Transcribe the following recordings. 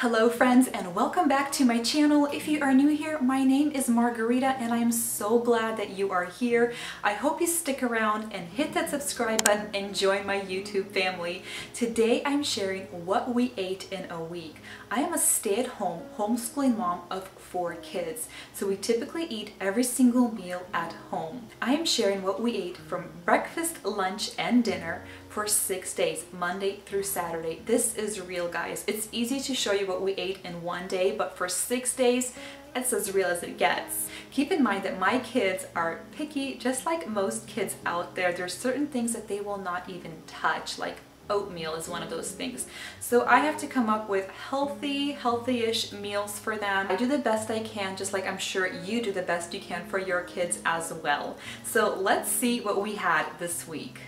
Hello friends and welcome back to my channel. If you are new here, my name is Margarita and I am so glad that you are here. I hope you stick around and hit that subscribe button and join my YouTube family. Today I'm sharing what we ate in a week. I am a stay-at-home homeschooling mom of four kids, so we typically eat every single meal at home. I am sharing what we ate from breakfast, lunch, and dinner for six days, Monday through Saturday. This is real, guys. It's easy to show you what we ate in one day, but for six days, it's as real as it gets. Keep in mind that my kids are picky, just like most kids out there. There's certain things that they will not even touch, like oatmeal is one of those things. So I have to come up with healthy, healthy-ish meals for them. I do the best I can, just like I'm sure you do the best you can for your kids as well. So let's see what we had this week.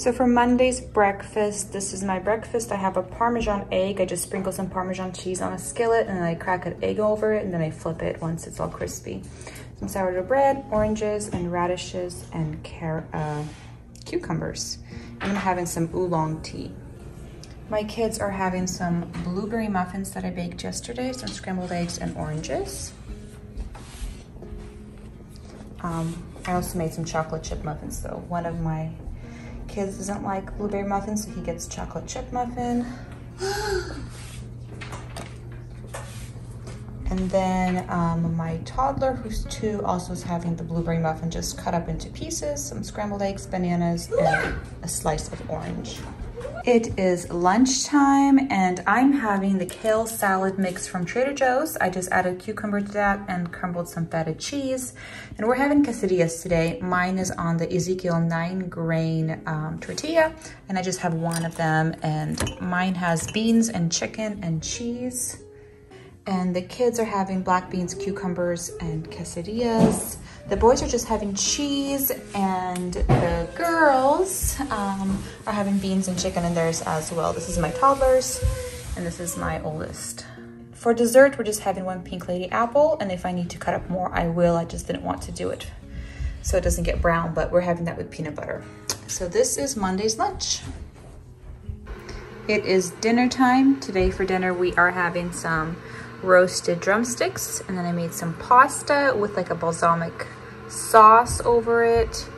So for Monday's breakfast, this is my breakfast. I have a Parmesan egg. I just sprinkle some Parmesan cheese on a skillet and then I crack an egg over it and then I flip it once it's all crispy. Some sourdough bread, oranges and radishes and uh, cucumbers. And I'm having some oolong tea. My kids are having some blueberry muffins that I baked yesterday, some scrambled eggs and oranges. Um, I also made some chocolate chip muffins though. One of my kids doesn't like blueberry muffins, so he gets chocolate chip muffin. and then um, my toddler, who's two, also is having the blueberry muffin just cut up into pieces, some scrambled eggs, bananas, and a slice of orange. It is lunchtime and I'm having the kale salad mix from Trader Joe's. I just added cucumber to that and crumbled some feta cheese. And we're having quesadillas today. Mine is on the Ezekiel 9 grain um, tortilla and I just have one of them and mine has beans and chicken and cheese. And the kids are having black beans, cucumbers, and quesadillas. The boys are just having cheese and the girls um, are having beans and chicken in theirs as well. This is my toddlers and this is my oldest. For dessert, we're just having one pink lady apple and if I need to cut up more, I will. I just didn't want to do it so it doesn't get brown, but we're having that with peanut butter. So this is Monday's lunch. It is dinner time. Today for dinner, we are having some roasted drumsticks and then I made some pasta with like a balsamic sauce over it.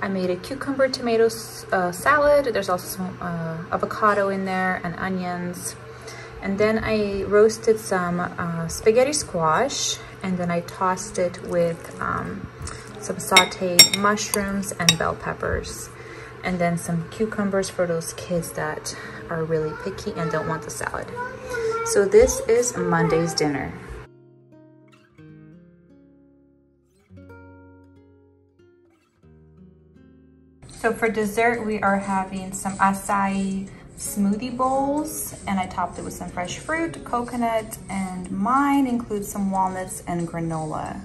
I made a cucumber tomato uh, salad. There's also some uh, avocado in there and onions. And then I roasted some uh, spaghetti squash and then I tossed it with um, some sauteed mushrooms and bell peppers. And then some cucumbers for those kids that are really picky and don't want the salad. So this is Monday's dinner. So for dessert, we are having some acai smoothie bowls and I topped it with some fresh fruit, coconut, and mine includes some walnuts and granola.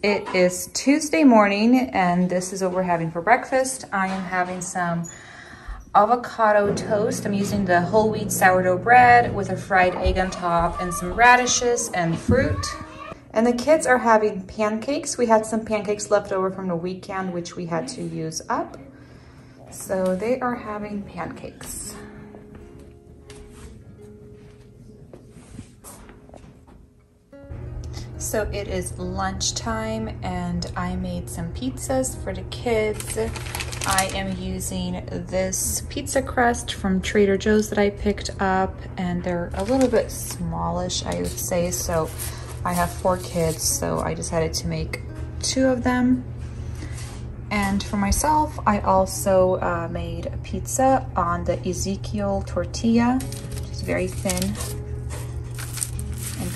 It is Tuesday morning and this is what we're having for breakfast. I am having some avocado toast. I'm using the whole wheat sourdough bread with a fried egg on top and some radishes and fruit. And the kids are having pancakes. We had some pancakes left over from the weekend, which we had to use up. So they are having pancakes. So it is lunchtime and I made some pizzas for the kids. I am using this pizza crust from Trader Joe's that I picked up and they're a little bit smallish, I would say. So I have four kids, so I decided to make two of them. And for myself, I also uh, made a pizza on the Ezekiel tortilla, which is very thin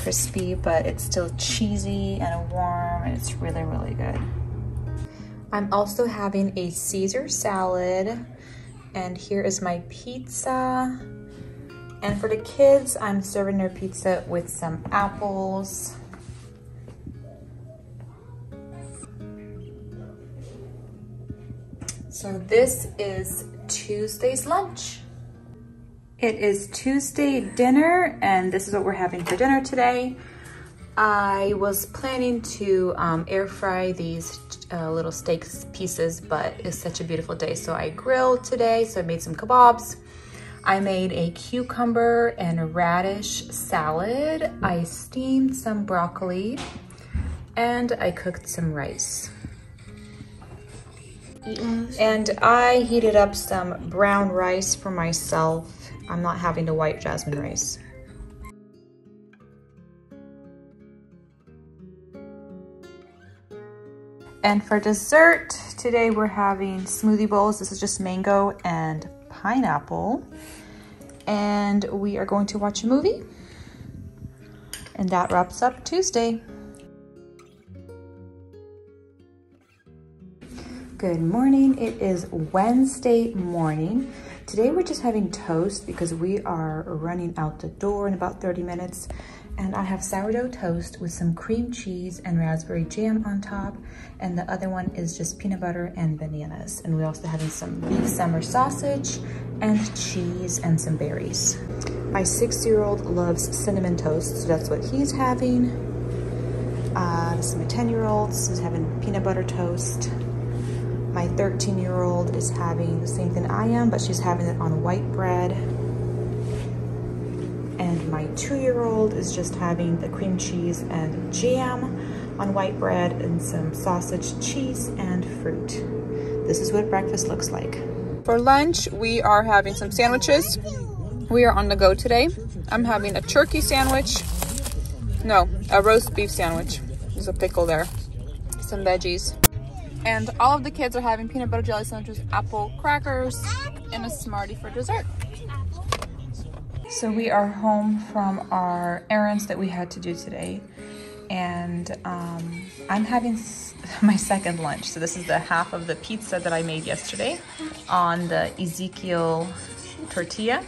crispy, but it's still cheesy and warm, and it's really, really good. I'm also having a Caesar salad, and here is my pizza. And for the kids, I'm serving their pizza with some apples. So this is Tuesday's lunch. It is Tuesday dinner and this is what we're having for dinner today. I was planning to um, air fry these uh, little steak pieces, but it's such a beautiful day. So I grilled today, so I made some kebabs. I made a cucumber and radish salad. I steamed some broccoli and I cooked some rice. And I heated up some brown rice for myself. I'm not having the white jasmine rice. And for dessert, today we're having smoothie bowls. This is just mango and pineapple. And we are going to watch a movie. And that wraps up Tuesday. Good morning. It is Wednesday morning. Today we're just having toast because we are running out the door in about 30 minutes and I have sourdough toast with some cream cheese and raspberry jam on top. And the other one is just peanut butter and bananas. And we're also having some beef summer sausage and cheese and some berries. My six-year-old loves cinnamon toast, so that's what he's having. Uh, this is my 10-year-old, this is having peanut butter toast. My 13-year-old is having the same thing I am, but she's having it on white bread and my two-year-old is just having the cream cheese and jam on white bread and some sausage, cheese, and fruit. This is what breakfast looks like. For lunch, we are having some sandwiches. We are on the go today. I'm having a turkey sandwich. No, a roast beef sandwich. There's a pickle there. Some veggies. And all of the kids are having peanut butter jelly sandwiches, apple crackers, and a Smartie for dessert. So we are home from our errands that we had to do today. And um, I'm having my second lunch. So this is the half of the pizza that I made yesterday on the Ezekiel tortilla.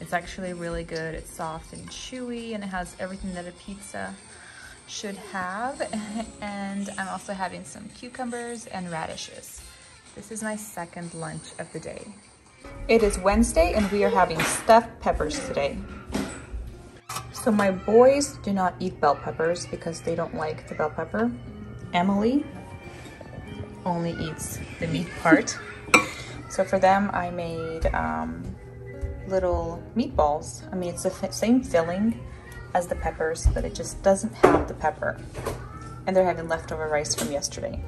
It's actually really good. It's soft and chewy and it has everything that a pizza should have. And I'm also having some cucumbers and radishes. This is my second lunch of the day. It is Wednesday and we are having stuffed peppers today. So my boys do not eat bell peppers because they don't like the bell pepper. Emily only eats the meat part. so for them, I made um, little meatballs. I mean, it's the same filling as the peppers, but it just doesn't have the pepper. And they're having leftover rice from yesterday.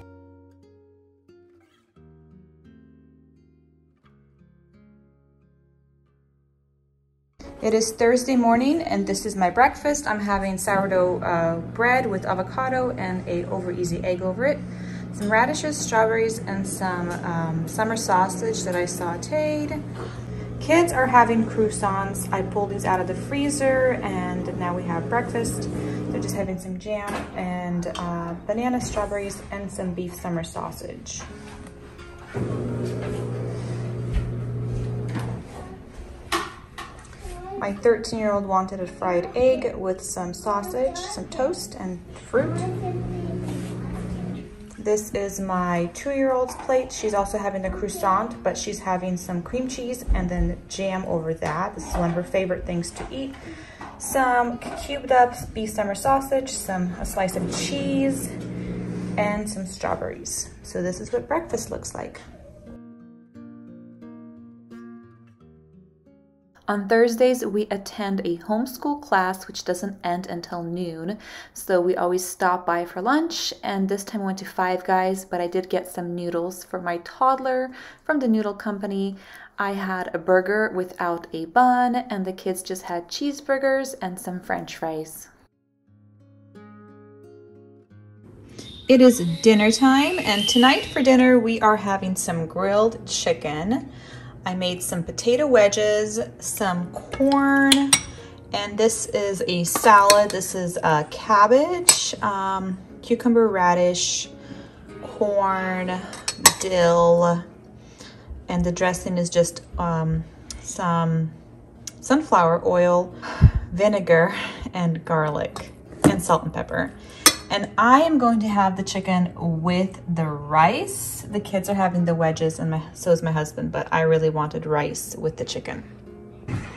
It is Thursday morning and this is my breakfast. I'm having sourdough uh, bread with avocado and a over easy egg over it. Some radishes, strawberries, and some um, summer sausage that I sauteed. Kids are having croissants. I pulled these out of the freezer and now we have breakfast. They're just having some jam and uh, banana strawberries and some beef summer sausage. My 13 year old wanted a fried egg with some sausage, some toast, and fruit. This is my two year old's plate. She's also having the croissant, but she's having some cream cheese and then jam over that. This is one of her favorite things to eat. Some cubed up beef summer sausage, some a slice of cheese, and some strawberries. So this is what breakfast looks like. On Thursdays, we attend a homeschool class which doesn't end until noon. So we always stop by for lunch. And this time I went to Five Guys, but I did get some noodles for my toddler from the noodle company. I had a burger without a bun, and the kids just had cheeseburgers and some french fries. It is dinner time, and tonight for dinner we are having some grilled chicken. I made some potato wedges, some corn, and this is a salad. This is a cabbage, um, cucumber radish, corn, dill, and the dressing is just um, some sunflower oil, vinegar, and garlic, and salt and pepper. And I am going to have the chicken with the rice. The kids are having the wedges and my, so is my husband, but I really wanted rice with the chicken.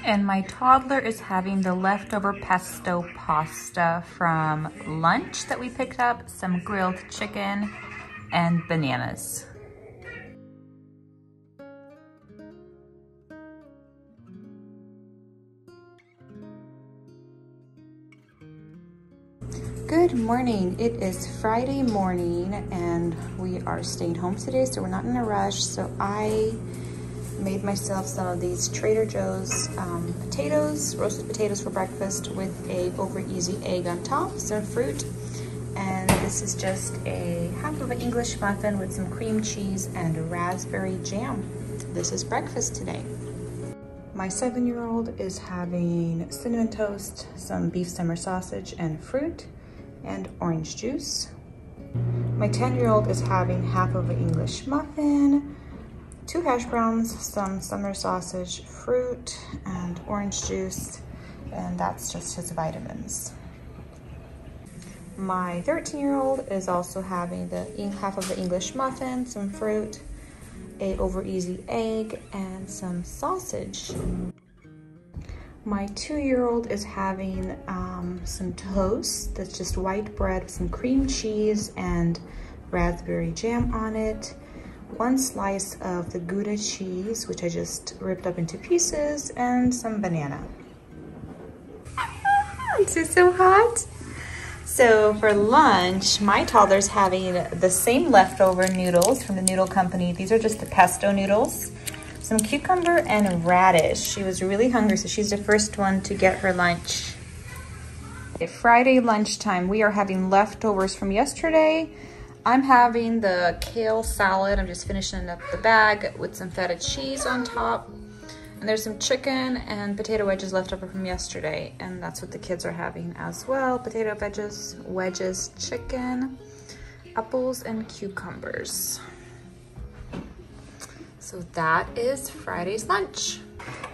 And my toddler is having the leftover pesto pasta from lunch that we picked up, some grilled chicken, and bananas. Good morning. It is Friday morning and we are staying home today, so we're not in a rush. So I made myself some of these Trader Joe's um, potatoes, roasted potatoes for breakfast with a over easy egg on top, some fruit. And this is just a half of an English muffin with some cream cheese and raspberry jam. This is breakfast today. My seven-year-old is having cinnamon toast, some beef summer sausage and fruit, and orange juice. My 10-year-old is having half of an English muffin, two hash browns, some summer sausage, fruit, and orange juice, and that's just his vitamins. My 13-year-old is also having the half of the English muffin, some fruit, a over easy egg, and some sausage. My two-year-old is having um, some toast that's just white bread with some cream cheese and raspberry jam on it one slice of the Gouda cheese, which I just ripped up into pieces, and some banana. it's it so hot? So for lunch, my toddler's having the same leftover noodles from the noodle company. These are just the pesto noodles, some cucumber and radish. She was really hungry, so she's the first one to get her lunch. Friday lunchtime, we are having leftovers from yesterday I'm having the kale salad. I'm just finishing up the bag with some feta cheese on top. And there's some chicken and potato wedges left over from yesterday. And that's what the kids are having as well. Potato wedges, wedges, chicken, apples, and cucumbers. So that is Friday's lunch.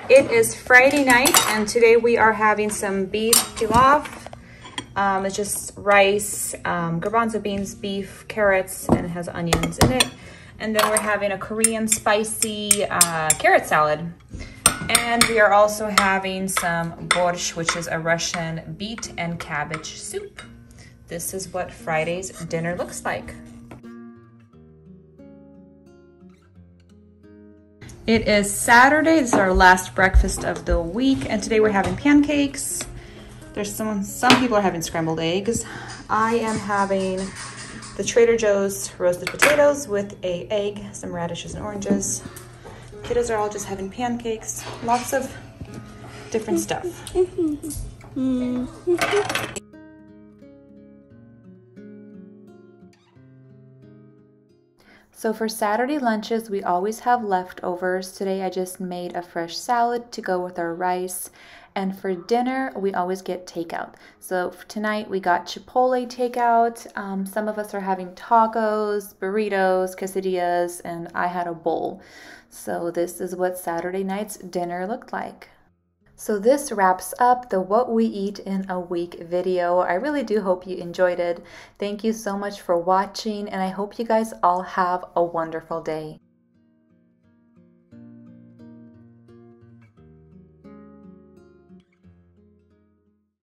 It is Friday night and today we are having some beef pilaf um, it's just rice, um, garbanzo beans, beef, carrots, and it has onions in it. And then we're having a Korean spicy uh, carrot salad. And we are also having some borscht, which is a Russian beet and cabbage soup. This is what Friday's dinner looks like. It is Saturday. This is our last breakfast of the week. And today we're having pancakes, there's some, some people are having scrambled eggs. I am having the Trader Joe's roasted potatoes with a egg, some radishes and oranges. Kiddos are all just having pancakes. Lots of different stuff. So for Saturday lunches, we always have leftovers. Today I just made a fresh salad to go with our rice. And for dinner, we always get takeout. So tonight we got Chipotle takeout. Um, some of us are having tacos, burritos, quesadillas, and I had a bowl. So this is what Saturday night's dinner looked like. So this wraps up the What We Eat in a Week video. I really do hope you enjoyed it. Thank you so much for watching and I hope you guys all have a wonderful day.